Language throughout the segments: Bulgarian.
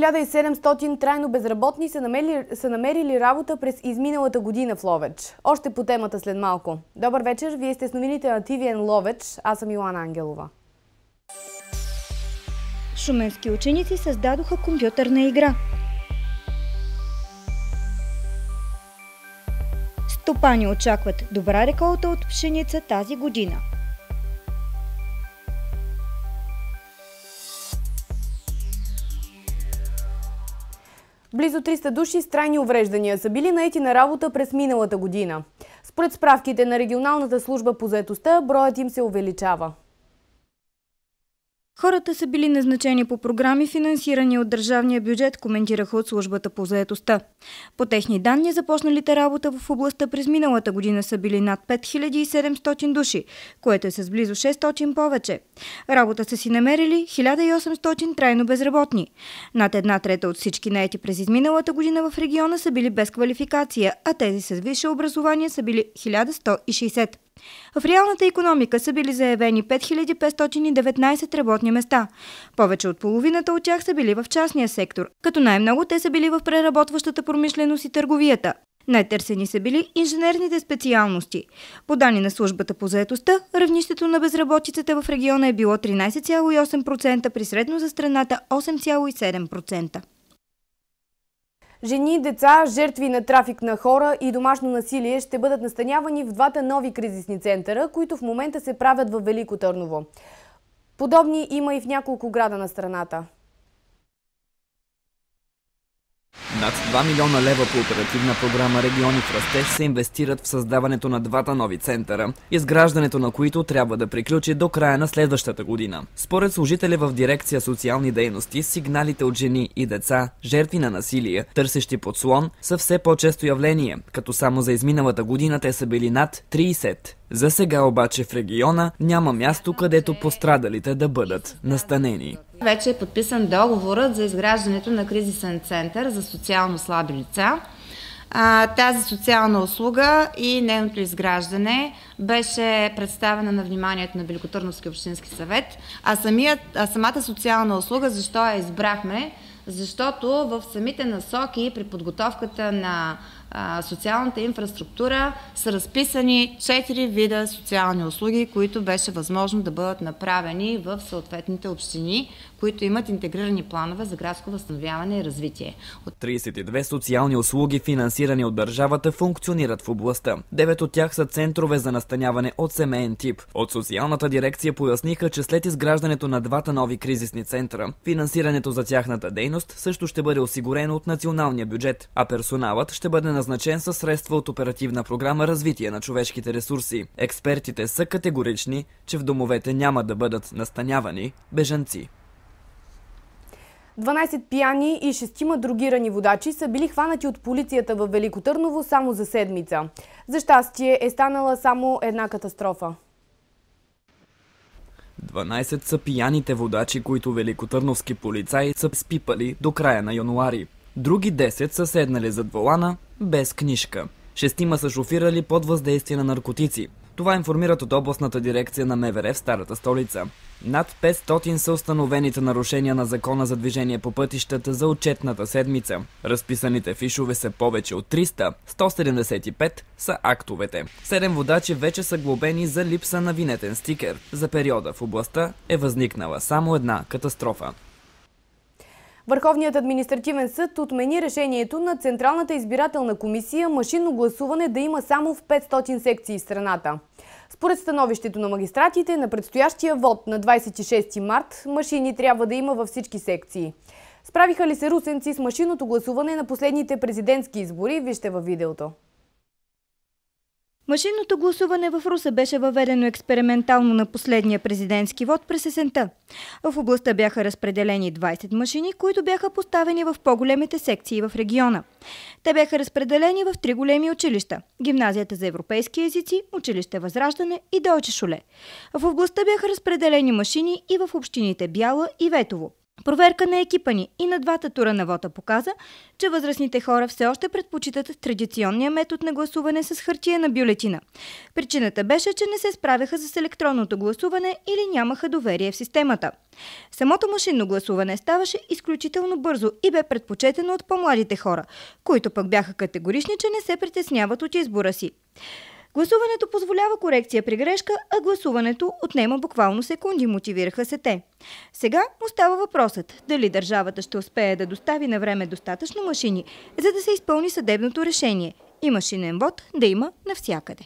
Над 1700 трайно безработни са намерили, са намерили работа през изминалата година в Ловеч. Още по темата след малко. Добър вечер, вие сте с новините на TVN Ловеч. Аз съм Илана Ангелова. Шуменски ученици създадоха компютърна игра. Стопани очакват добра реколта от пшеница тази година. Близо 300 души с трайни увреждания са били наети на работа през миналата година. Според справките на регионалната служба по заетостта, броят им се увеличава. Хората са били назначени по програми, финансирани от държавния бюджет, коментираха от службата по заетостта. По техни данни, започналите работа в областта през миналата година са били над 5700 души, което е с близо 600 повече. Работа са си намерили 1800 трайно безработни. Над една трета от всички наети през изминалата година в региона са били без квалификация, а тези с висше образование са били 1160. В реалната економика са били заявени 5519 работни места. Повече от половината от тях са били в частния сектор, като най-много те са били в преработващата промишленост и търговията. Най-търсени са били инженерните специалности. По данни на службата по заетостта, равнището на безработицата в региона е било 13,8% при средно за страната 8,7%. Жени, деца, жертви на трафик на хора и домашно насилие ще бъдат настанявани в двата нови кризисни центъра, които в момента се правят в Велико Търново. Подобни има и в няколко града на страната. Над 2 милиона лева по оперативна програма Региони в растеж се инвестират в създаването на двата нови центъра, изграждането на които трябва да приключи до края на следващата година. Според служители в дирекция социални дейности, сигналите от жени и деца, жертви на насилие, търсещи подслон, са все по-често явление, като само за изминалата година те са били над 30. За сега обаче в региона няма място, където пострадалите да бъдат настанени. Вече е подписан договорът за изграждането на кризисен център за социално слаби лица. Тази социална услуга и нейното изграждане беше представена на вниманието на Великотърновски общински съвет. А, самият, а самата социална услуга, защо я избрахме? Защото в самите насоки при подготовката на социалната инфраструктура са разписани четири вида социални услуги, които беше възможно да бъдат направени в съответните общини, които имат интегрирани планове за градско възстановяване и развитие. От 32 социални услуги, финансирани от държавата, функционират в областта. Девет от тях са центрове за настаняване от семейен тип. От социалната дирекция поясниха, че след изграждането на двата нови кризисни центра, финансирането за тяхната дейност също ще бъде осигурено от националния бюджет, а персоналът ще бъде назначен със средства от оперативна програма Развитие на човешките ресурси. Експертите са категорични, че в домовете няма да бъдат настанявани бежанци. 12 пияни и 6 другирани водачи са били хванати от полицията в Велико Търново само за седмица. За щастие е станала само една катастрофа. 12 са пияните водачи, които великотърновски полицаи са спипали до края на януари. Други 10 са седнали зад волана без книжка. Шестима са шофирали под въздействие на наркотици. Това информират от областната дирекция на МВР в Старата столица. Над 500 са установените нарушения на закона за движение по пътищата за отчетната седмица. Разписаните фишове са повече от 300, 175 са актовете. Седем водачи вече са глобени за липса на винетен стикер. За периода в областта е възникнала само една катастрофа. Върховният административен съд отмени решението на Централната избирателна комисия машинно гласуване да има само в 500 секции в страната. Според становището на магистратите, на предстоящия вод на 26 март машини трябва да има във всички секции. Справиха ли се русенци с машинното гласуване на последните президентски избори? Вижте във видеото. Машинното гласуване в Руса беше въведено експериментално на последния президентски вод през есента. В областта бяха разпределени 20 машини, които бяха поставени в по-големите секции в региона. Те бяха разпределени в три големи училища – Гимназията за европейски езици, Училище Възраждане и Дойче Шуле. В областта бяха разпределени машини и в общините Бяла и Ветово. Проверка на екипа ни и на двата тура на вота показа, че възрастните хора все още предпочитат традиционния метод на гласуване с хартия на бюлетина. Причината беше, че не се справяха с електронното гласуване или нямаха доверие в системата. Самото машинно гласуване ставаше изключително бързо и бе предпочетено от по-младите хора, които пък бяха категорични, че не се притесняват от избора си. Гласуването позволява корекция при грешка, а гласуването отнема буквално секунди, мотивираха се те. Сега остава въпросът дали държавата ще успее да достави на време достатъчно машини, за да се изпълни съдебното решение и машинен вод да има навсякъде.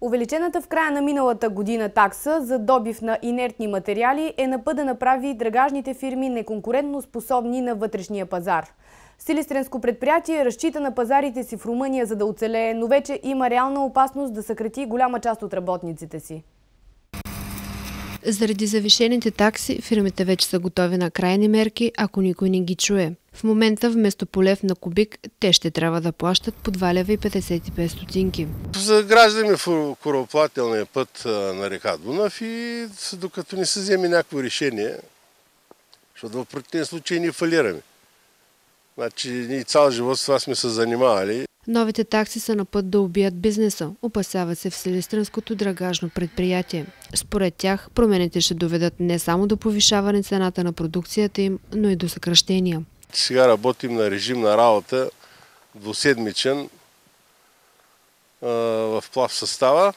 Увеличената в края на миналата година такса за добив на инертни материали е на път да направи драгажните фирми неконкурентно способни на вътрешния пазар. Силистренско предприятие разчита на пазарите си в Румъния за да оцелее, но вече има реална опасност да съкрати голяма част от работниците си. Заради завишените такси, фирмите вече са готови на крайни мерки, ако никой не ги чуе. В момента вместо полев на кубик, те ще трябва да плащат по 2 лева и 55 стотинки. Заграждаме в короплателния път на река Дунав и докато не се вземе някакво решение, защото в противен случай ни фалираме. Значи ние цял живот с това сме се занимавали. Новите такси са на път да убият бизнеса, опасяват се в Селистринското драгажно предприятие. Според тях, промените ще доведат не само до повишаване цената на продукцията им, но и до съкръщения. Сега работим на режим на работа, двуседмичен, в плав състава.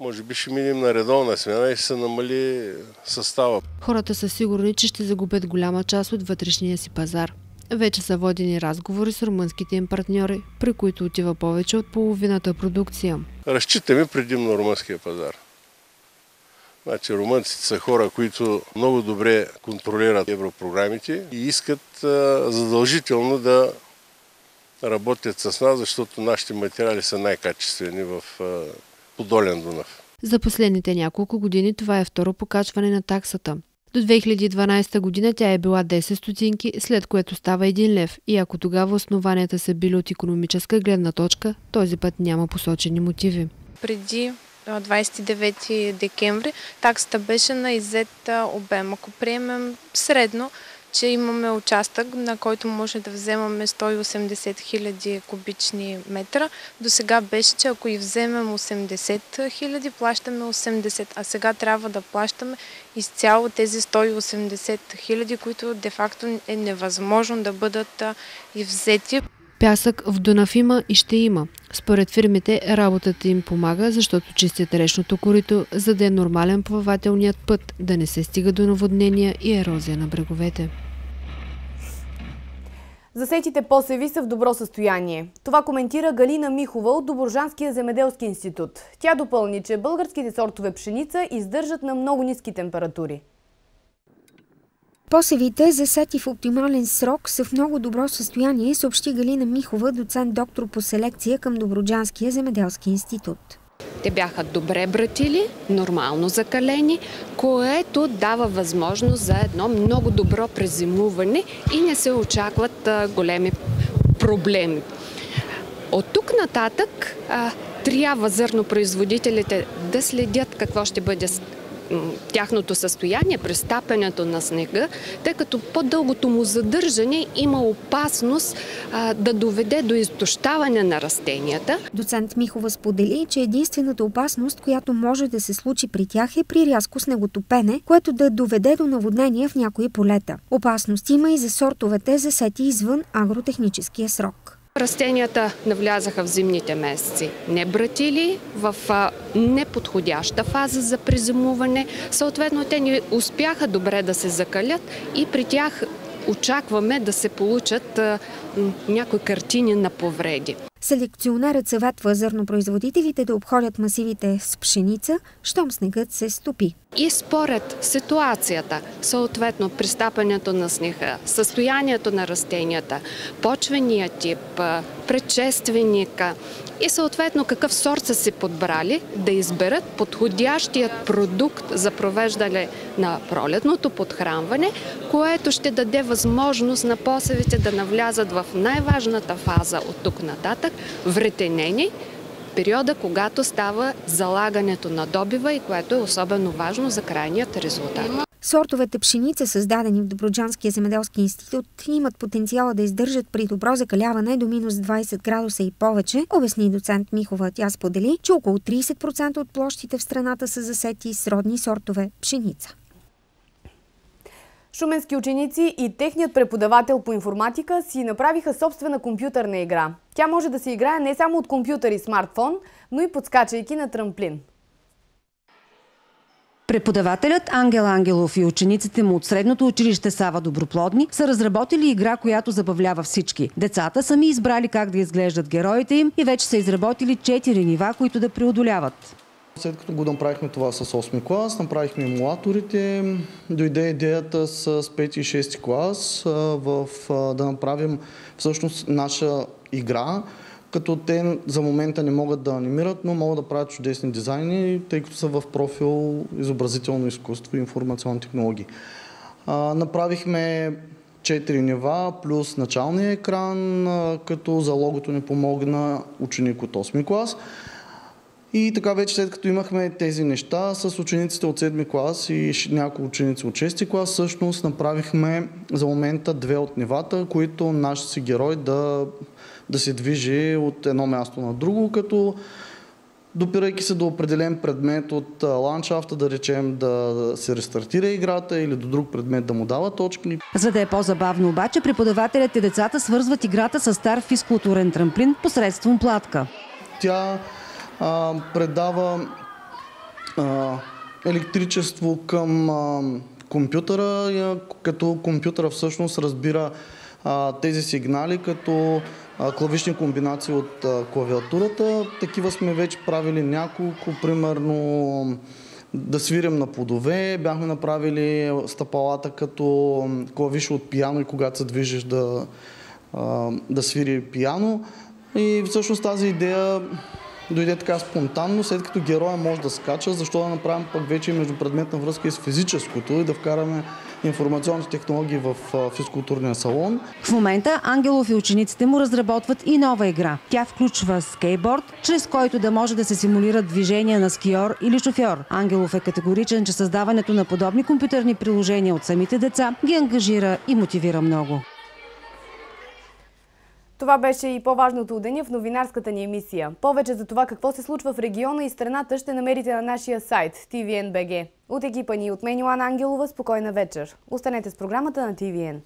Може би ще минем на редовна смена и ще се намали състава. Хората са сигурни, че ще загубят голяма част от вътрешния си пазар. Вече са водени разговори с румънските им партньори, при които отива повече от половината продукция. Разчитаме предимно румънския пазар. Значи румънците са хора, които много добре контролират европрограмите и искат задължително да работят с нас, защото нашите материали са най-качествени в Подолен Дунав. За последните няколко години това е второ покачване на таксата. До 2012 година тя е била 10 стотинки, след което става 1 лев. И ако тогава основанията са били от економическа гледна точка, този път няма посочени мотиви. Преди 29 декември таксата беше на иззет обем. Ако приемем средно че имаме участък, на който може да вземаме 180 хиляди кубични метра. До сега беше, че ако и вземем 80 хиляди, плащаме 80, а сега трябва да плащаме изцяло тези 180 хиляди, които де-факто е невъзможно да бъдат и взети. Пясък в Дунав и ще има. Според фирмите работата им помага, защото чистят речното корито, за да е нормален плавателният път, да не се стига до наводнения и ерозия на бреговете. Засетите посеви са в добро състояние. Това коментира Галина Михова от Доборжанския земеделски институт. Тя допълни, че българските сортове пшеница издържат на много ниски температури. Посевите, засети в оптимален срок, са в много добро състояние, съобщи Галина Михова, доцент доктор по селекция към Доброджанския земеделски институт. Те бяха добре братили, нормално закалени, което дава възможност за едно много добро презимуване и не се очакват големи проблеми. От тук нататък трябва зърнопроизводителите да следят какво ще бъде тяхното състояние при стапянето на снега, тъй като по-дългото му задържане има опасност а, да доведе до изтощаване на растенията. Доцент Михова сподели, че единствената опасност, която може да се случи при тях е при рязко снеготопене, което да доведе до наводнения в някои полета. Опасност има и за сортовете засети извън агротехническия срок. Растенията навлязаха в зимните месеци не братили, в неподходяща фаза за презимуване. Съответно, те не успяха добре да се закалят и при тях очакваме да се получат някои картини на повреди. Селекционерът съветва зърнопроизводителите да обходят масивите с пшеница, щом снегът се стопи. И според ситуацията, съответно пристапането на снега, състоянието на растенията, почвения тип, предшественика и съответно какъв сорт са си подбрали, да изберат подходящият продукт за провеждане на пролетното подхранване, което ще даде възможност на посевите да навлязат в най-важната фаза от тук нататък – вретенени, периода, когато става залагането на добива и което е особено важно за крайният резултат. Сортовете пшеница, създадени в Доброджанския земеделски институт, имат потенциала да издържат при добро закаляване до минус 20 градуса и повече, обясни доцент Михова. Тя сподели, че около 30% от площите в страната са засети с родни сортове пшеница. Шуменски ученици и техният преподавател по информатика си направиха собствена компютърна игра. Тя може да се играе не само от компютър и смартфон, но и подскачайки на трамплин. Преподавателят Ангел Ангелов и учениците му от средното училище Сава Доброплодни са разработили игра, която забавлява всички. Децата сами избрали как да изглеждат героите им и вече са изработили четири нива, които да преодоляват. След като го направихме това с 8 клас, направихме емулаторите, дойде идеята с 5 и 6 клас в, да направим всъщност наша игра, като те за момента не могат да анимират, но могат да правят чудесни дизайни, тъй като са в профил изобразително изкуство и информационни технологии. А, направихме 4 нива плюс началния екран, като за логото ни помогна ученик от 8 клас. И така вече след като имахме тези неща с учениците от 7 клас и някои ученици от 6 клас, всъщност направихме за момента две от нивата, които наш си герой да, да се движи от едно място на друго, като допирайки се до определен предмет от ландшафта, да речем да се рестартира играта или до друг предмет да му дава точки. За да е по-забавно обаче, преподавателят и децата свързват играта с стар физкултурен трамплин посредством платка. Тя а, предава а, електричество към а, компютъра, като компютъра всъщност разбира а, тези сигнали като а, клавишни комбинации от а, клавиатурата. Такива сме вече правили няколко, примерно да свирим на плодове. Бяхме направили стъпалата като клавиши от пияно и когато се движиш да, да свири пияно. И всъщност тази идея дойде така спонтанно, след като героя може да скача, защо да направим пък вече междупредметна връзка и с физическото и да вкараме информационните технологии в физкултурния салон. В момента Ангелов и учениците му разработват и нова игра. Тя включва скейтборд, чрез който да може да се симулират движения на скиор или шофьор. Ангелов е категоричен, че създаването на подобни компютърни приложения от самите деца ги ангажира и мотивира много. Това беше и по-важното от деня в новинарската ни емисия. Повече за това какво се случва в региона и страната ще намерите на нашия сайт TVN.BG. От екипа ни от мен Йоан Ангелова, спокойна вечер. Останете с програмата на TVN.